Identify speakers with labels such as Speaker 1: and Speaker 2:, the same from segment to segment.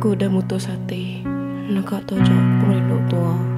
Speaker 1: Aku dah mutus hati. Nak kak tojok pengeluk tua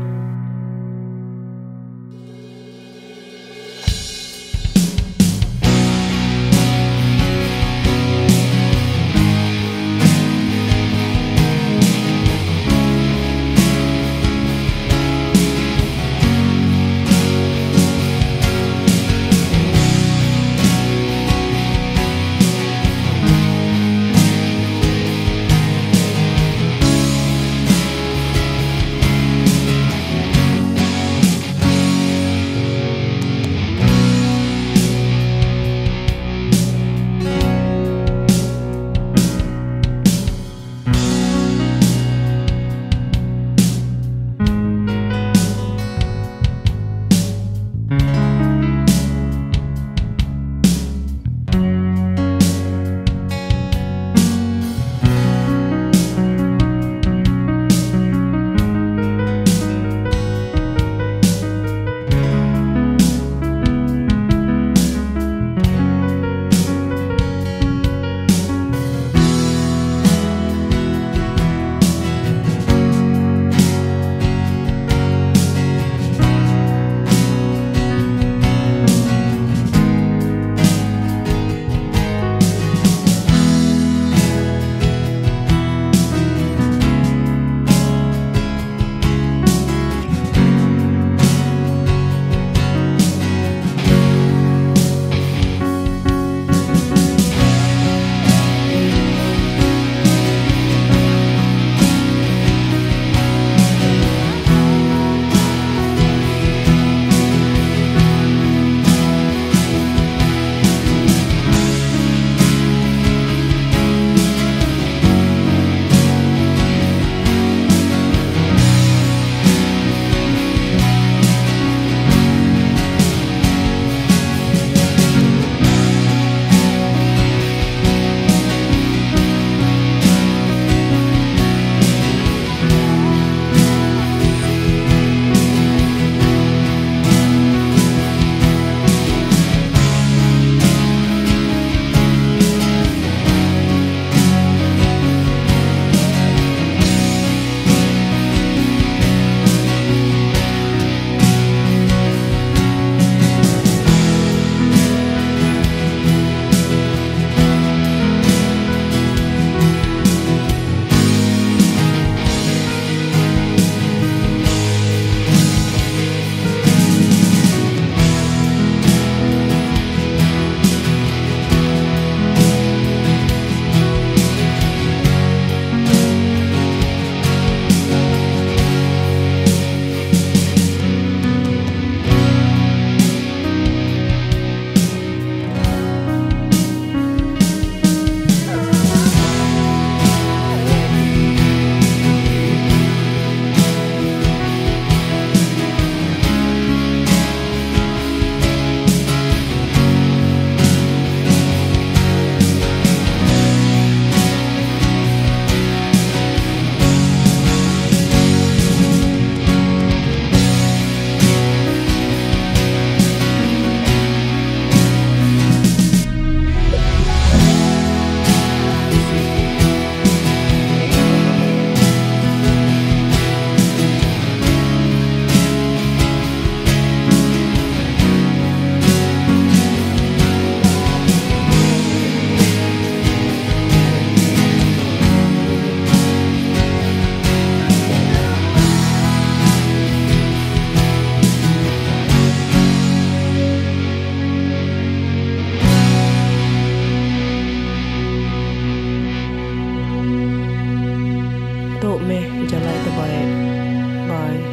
Speaker 1: Thought me, Jalai the Bye. Bye.